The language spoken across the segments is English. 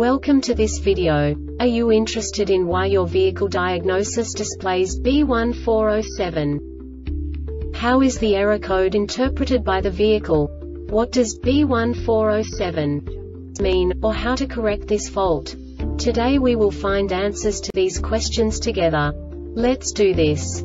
Welcome to this video. Are you interested in why your vehicle diagnosis displays B1407? How is the error code interpreted by the vehicle? What does B1407 mean, or how to correct this fault? Today we will find answers to these questions together. Let's do this.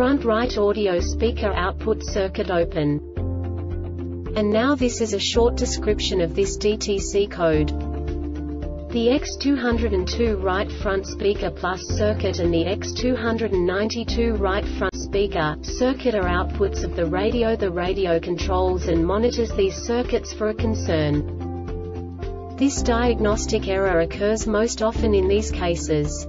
front right audio speaker output circuit open. And now this is a short description of this DTC code. The X202 right front speaker plus circuit and the X292 right front speaker circuit are outputs of the radio. The radio controls and monitors these circuits for a concern. This diagnostic error occurs most often in these cases.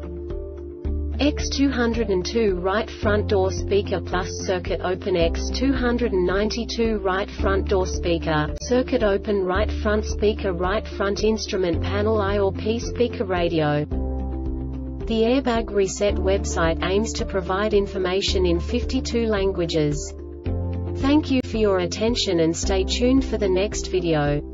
X202 right front door speaker plus circuit open X292 right front door speaker, circuit open right front speaker right front instrument panel I or P speaker radio. The Airbag Reset website aims to provide information in 52 languages. Thank you for your attention and stay tuned for the next video.